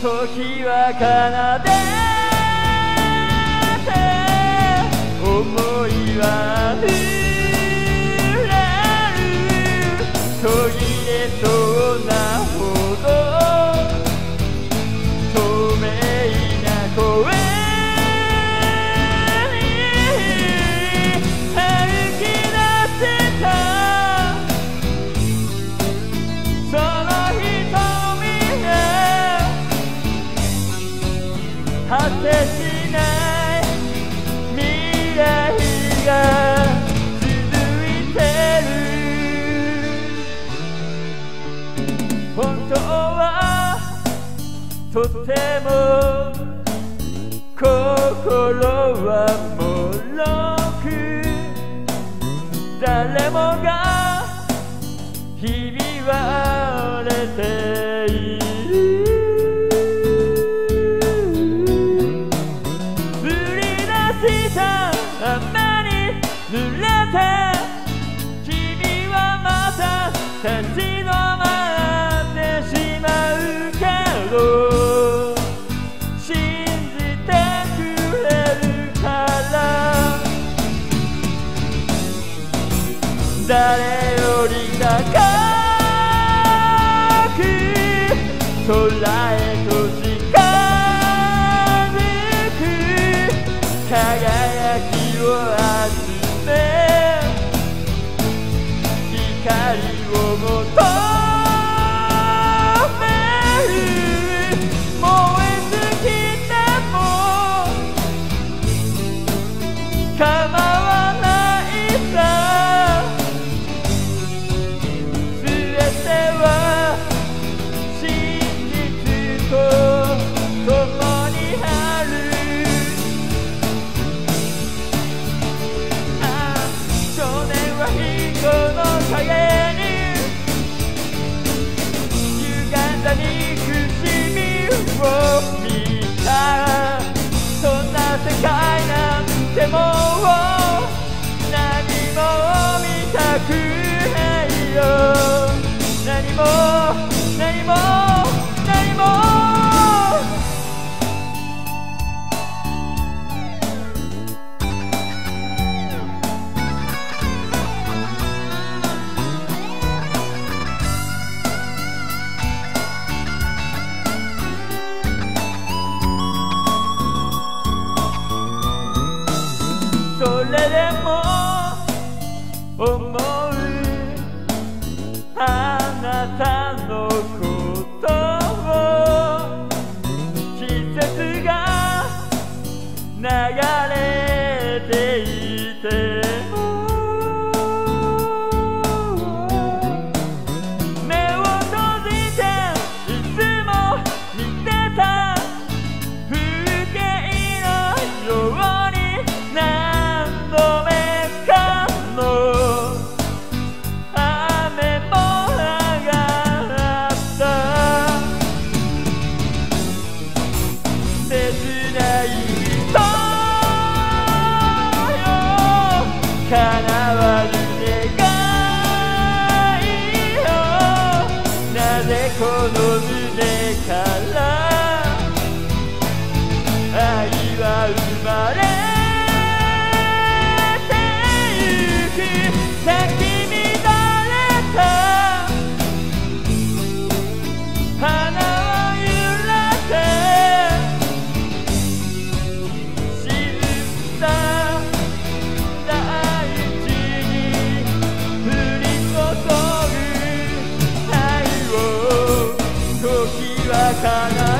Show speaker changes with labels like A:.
A: 時は奏でて思いは果てしない未来が続いてる本当はとても心はもろく誰もがひび割濡れて君はまた立ち止まってしまうけど信じてくれるから誰より高く空への影に歪んだ憎しみを見たそんな世界なんてもう何も見たくないよ。何もあな叶わぬ願いを。なぜこの胸からな